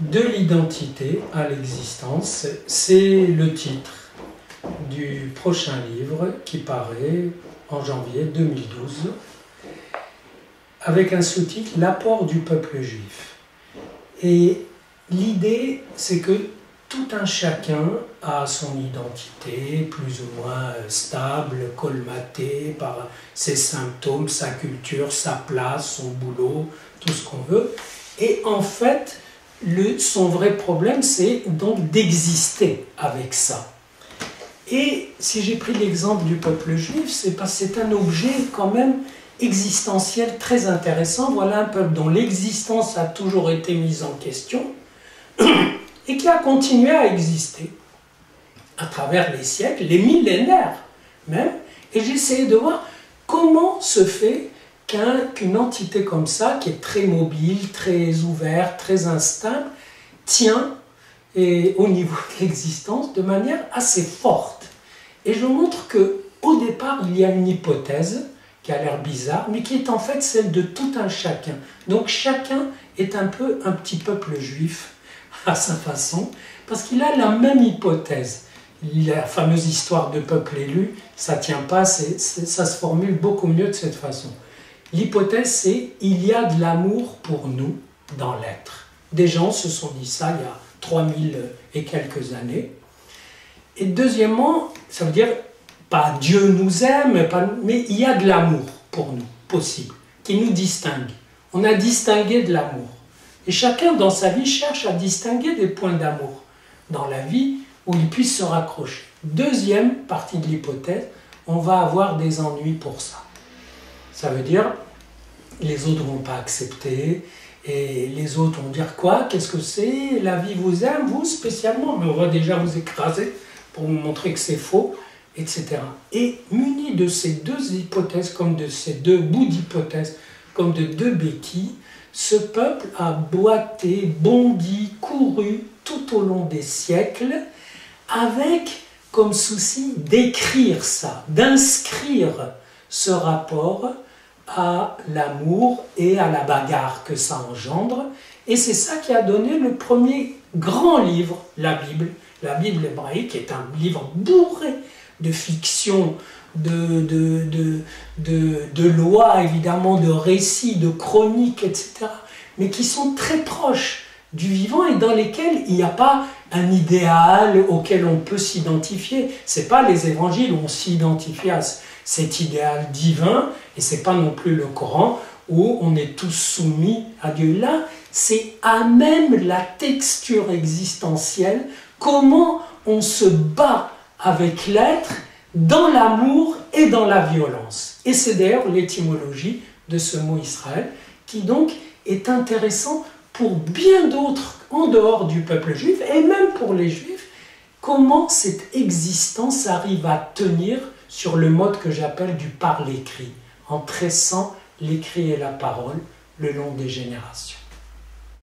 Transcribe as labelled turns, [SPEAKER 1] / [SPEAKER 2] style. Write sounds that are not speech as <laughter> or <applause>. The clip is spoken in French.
[SPEAKER 1] De l'identité à l'existence, c'est le titre du prochain livre qui paraît en janvier 2012 avec un sous-titre L'apport du peuple juif. Et l'idée, c'est que tout un chacun a son identité plus ou moins stable, colmatée par ses symptômes, sa culture, sa place, son boulot, tout ce qu'on veut. Et en fait, le, son vrai problème, c'est donc d'exister avec ça. Et si j'ai pris l'exemple du peuple juif, c'est parce que c'est un objet quand même existentiel très intéressant. Voilà un peuple dont l'existence a toujours été mise en question <coughs> et qui a continué à exister à travers les siècles, les millénaires même. Et j'ai essayé de voir comment se fait qu'une entité comme ça, qui est très mobile, très ouverte, très instable, tient et, au niveau de l'existence de manière assez forte. Et je montre que au départ, il y a une hypothèse qui a l'air bizarre, mais qui est en fait celle de tout un chacun. Donc chacun est un peu un petit peuple juif à sa façon, parce qu'il a la même hypothèse. La fameuse histoire de peuple élu, ça tient pas, ça se formule beaucoup mieux de cette façon. L'hypothèse, c'est il y a de l'amour pour nous dans l'être. Des gens se sont dit ça il y a 3000 et quelques années. Et deuxièmement, ça veut dire pas Dieu nous aime, mais il y a de l'amour pour nous, possible, qui nous distingue. On a distingué de l'amour. Et chacun dans sa vie cherche à distinguer des points d'amour dans la vie où il puisse se raccrocher. Deuxième partie de l'hypothèse, on va avoir des ennuis pour ça. Ça veut dire, les autres ne vont pas accepter, et les autres vont dire quoi Qu'est-ce que c'est? La vie vous aime, vous spécialement, mais on va déjà vous écraser pour vous montrer que c'est faux, etc. Et muni de ces deux hypothèses, comme de ces deux bouts d'hypothèses, comme de deux béquilles, ce peuple a boité, bondi, couru tout au long des siècles, avec comme souci d'écrire ça, d'inscrire ce rapport à l'amour et à la bagarre que ça engendre. Et c'est ça qui a donné le premier grand livre, la Bible. La Bible hébraïque est un livre bourré de fiction, de, de, de, de, lois, évidemment, de récits, de chroniques, etc., mais qui sont très proches du vivant et dans lesquels il n'y a pas un idéal auquel on peut s'identifier. Ce n'est pas les évangiles où on s'identifie à cet idéal divin, et c'est pas non plus le Coran où on est tous soumis à Dieu. Là, c'est à même la texture existentielle, comment on se bat avec l'être dans l'amour et dans la violence. Et c'est d'ailleurs l'étymologie de ce mot Israël, qui donc est intéressant pour bien d'autres en dehors du peuple juif, et même pour les juifs, comment cette existence arrive à tenir sur le mode que j'appelle du par l'écrit, en tressant l'écrit et la parole le long des générations.